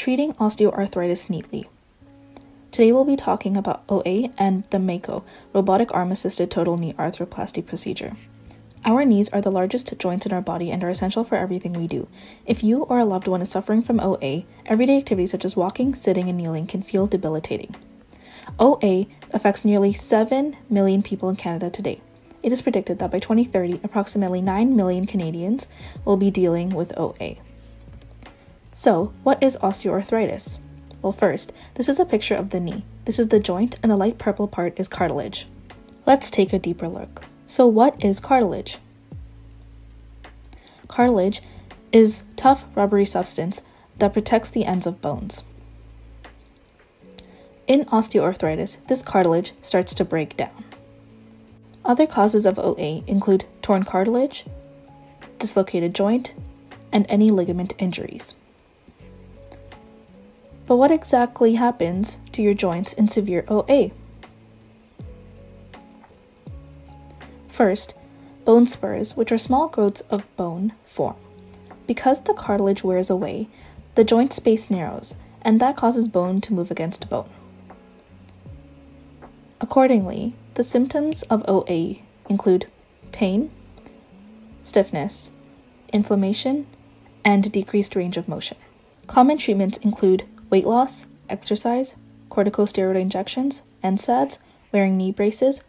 treating osteoarthritis neatly. Today we'll be talking about OA and the Mako, robotic arm assisted total knee arthroplasty procedure. Our knees are the largest joints in our body and are essential for everything we do. If you or a loved one is suffering from OA, everyday activities such as walking, sitting, and kneeling can feel debilitating. OA affects nearly 7 million people in Canada today. It is predicted that by 2030, approximately 9 million Canadians will be dealing with OA. So, what is osteoarthritis? Well, first, this is a picture of the knee. This is the joint, and the light purple part is cartilage. Let's take a deeper look. So, what is cartilage? Cartilage is tough rubbery substance that protects the ends of bones. In osteoarthritis, this cartilage starts to break down. Other causes of OA include torn cartilage, dislocated joint, and any ligament injuries. But what exactly happens to your joints in severe OA? First, bone spurs, which are small growths of bone, form. Because the cartilage wears away, the joint space narrows, and that causes bone to move against bone. Accordingly, the symptoms of OA include pain, stiffness, inflammation, and decreased range of motion. Common treatments include weight loss, exercise, corticosteroid injections, NSAIDs, wearing knee braces,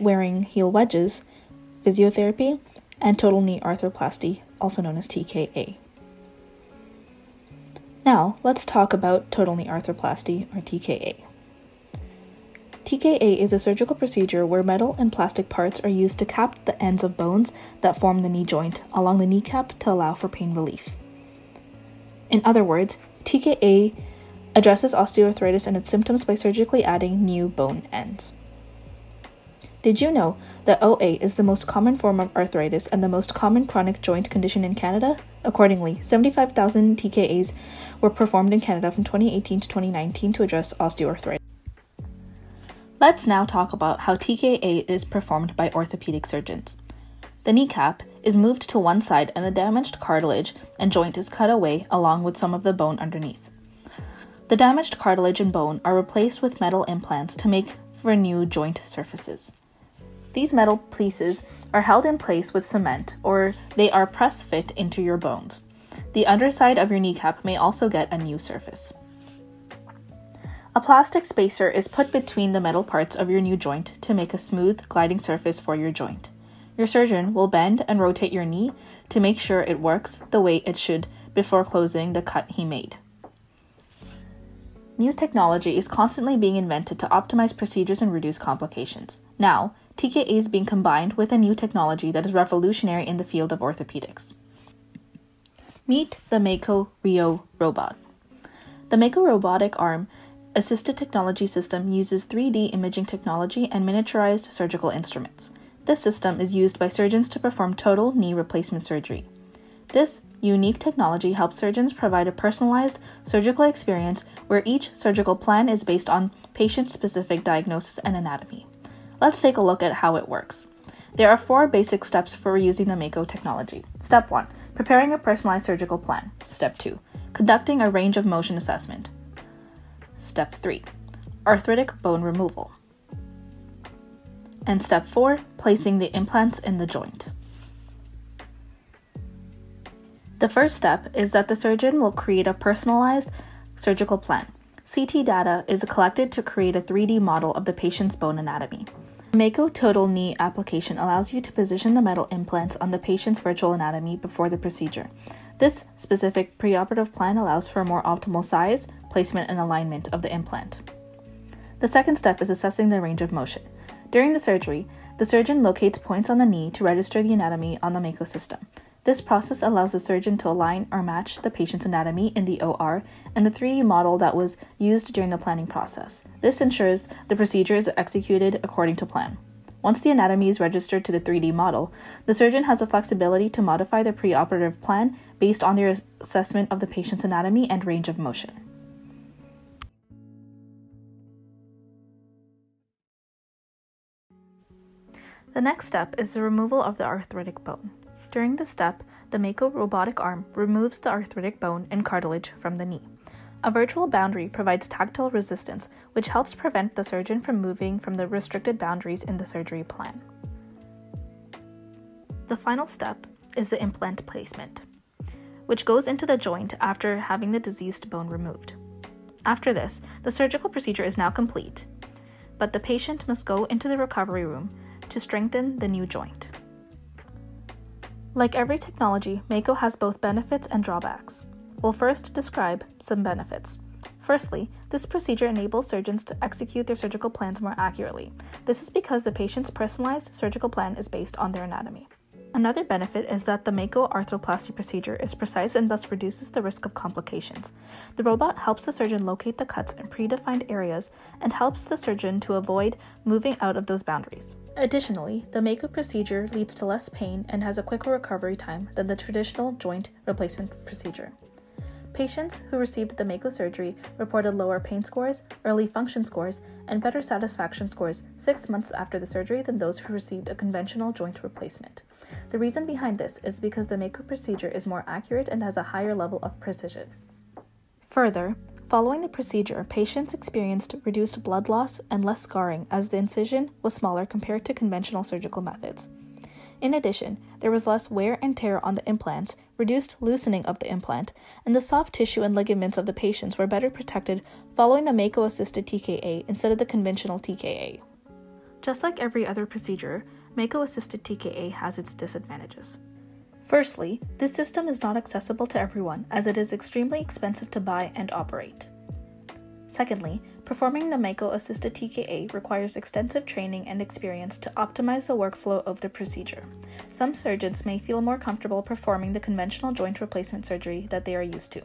wearing heel wedges, physiotherapy, and total knee arthroplasty, also known as TKA. Now, let's talk about total knee arthroplasty, or TKA. TKA is a surgical procedure where metal and plastic parts are used to cap the ends of bones that form the knee joint along the kneecap to allow for pain relief. In other words, TKA addresses osteoarthritis and its symptoms by surgically adding new bone ends. Did you know that OA is the most common form of arthritis and the most common chronic joint condition in Canada? Accordingly, 75,000 TKAs were performed in Canada from 2018 to 2019 to address osteoarthritis. Let's now talk about how TKA is performed by orthopedic surgeons. The kneecap is moved to one side and the damaged cartilage and joint is cut away along with some of the bone underneath. The damaged cartilage and bone are replaced with metal implants to make for new joint surfaces. These metal pieces are held in place with cement or they are press fit into your bones. The underside of your kneecap may also get a new surface. A plastic spacer is put between the metal parts of your new joint to make a smooth, gliding surface for your joint. Your surgeon will bend and rotate your knee to make sure it works the way it should before closing the cut he made. New technology is constantly being invented to optimize procedures and reduce complications. Now, TKA is being combined with a new technology that is revolutionary in the field of orthopedics. Meet the Mako Rio robot. The Mako robotic arm assisted technology system uses 3D imaging technology and miniaturized surgical instruments. This system is used by surgeons to perform total knee replacement surgery. This unique technology helps surgeons provide a personalized surgical experience where each surgical plan is based on patient specific diagnosis and anatomy. Let's take a look at how it works. There are four basic steps for using the Mako technology. Step 1 Preparing a personalized surgical plan. Step 2 Conducting a range of motion assessment. Step 3 Arthritic bone removal. And step 4 Placing the implants in the joint. The first step is that the surgeon will create a personalized surgical plan. CT data is collected to create a 3D model of the patient's bone anatomy. Mako Total Knee application allows you to position the metal implants on the patient's virtual anatomy before the procedure. This specific preoperative plan allows for a more optimal size, placement, and alignment of the implant. The second step is assessing the range of motion. During the surgery, the surgeon locates points on the knee to register the anatomy on the Mako system. This process allows the surgeon to align or match the patient's anatomy in the OR and the 3D model that was used during the planning process. This ensures the procedure is executed according to plan. Once the anatomy is registered to the 3D model, the surgeon has the flexibility to modify the preoperative plan based on their assessment of the patient's anatomy and range of motion. The next step is the removal of the arthritic bone. During this step, the Mako robotic arm removes the arthritic bone and cartilage from the knee. A virtual boundary provides tactile resistance, which helps prevent the surgeon from moving from the restricted boundaries in the surgery plan. The final step is the implant placement, which goes into the joint after having the diseased bone removed. After this, the surgical procedure is now complete, but the patient must go into the recovery room to strengthen the new joint. Like every technology, Mako has both benefits and drawbacks. We'll first describe some benefits. Firstly, this procedure enables surgeons to execute their surgical plans more accurately. This is because the patient's personalized surgical plan is based on their anatomy. Another benefit is that the Mako arthroplasty procedure is precise and thus reduces the risk of complications. The robot helps the surgeon locate the cuts in predefined areas and helps the surgeon to avoid moving out of those boundaries. Additionally, the Mako procedure leads to less pain and has a quicker recovery time than the traditional joint replacement procedure. Patients who received the Mako surgery reported lower pain scores, early function scores, and better satisfaction scores six months after the surgery than those who received a conventional joint replacement. The reason behind this is because the Mako procedure is more accurate and has a higher level of precision. Further, following the procedure, patients experienced reduced blood loss and less scarring as the incision was smaller compared to conventional surgical methods. In addition, there was less wear and tear on the implants, reduced loosening of the implant, and the soft tissue and ligaments of the patients were better protected following the Mako assisted TKA instead of the conventional TKA. Just like every other procedure, Mako assisted TKA has its disadvantages. Firstly, this system is not accessible to everyone as it is extremely expensive to buy and operate. Secondly, performing the Mako assisted TKA requires extensive training and experience to optimize the workflow of the procedure. Some surgeons may feel more comfortable performing the conventional joint replacement surgery that they are used to.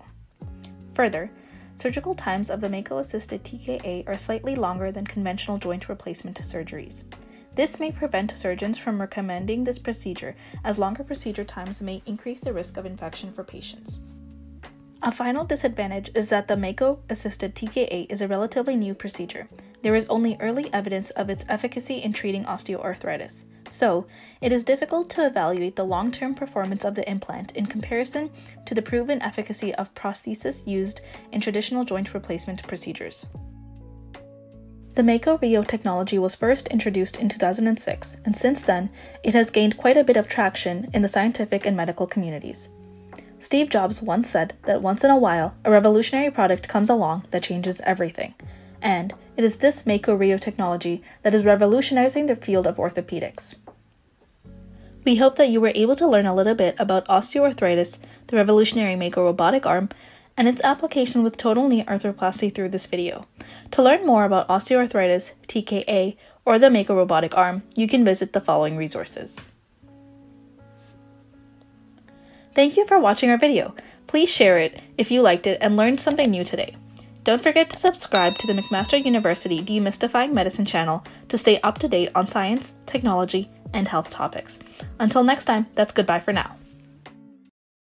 Further, surgical times of the Mako assisted TKA are slightly longer than conventional joint replacement surgeries. This may prevent surgeons from recommending this procedure, as longer procedure times may increase the risk of infection for patients. A final disadvantage is that the Mako assisted TKA is a relatively new procedure. There is only early evidence of its efficacy in treating osteoarthritis. So, it is difficult to evaluate the long term performance of the implant in comparison to the proven efficacy of prosthesis used in traditional joint replacement procedures. The Mako Rio technology was first introduced in 2006, and since then, it has gained quite a bit of traction in the scientific and medical communities. Steve Jobs once said that once in a while, a revolutionary product comes along that changes everything. And it is this Mako Rio technology that is revolutionizing the field of orthopedics. We hope that you were able to learn a little bit about osteoarthritis, the revolutionary Mako robotic arm, and its application with total knee arthroplasty through this video. To learn more about osteoarthritis, TKA, or the Mako robotic arm, you can visit the following resources. Thank you for watching our video. Please share it if you liked it and learned something new today. Don't forget to subscribe to the McMaster University Demystifying Medicine channel to stay up to date on science, technology, and health topics. Until next time, that's goodbye for now.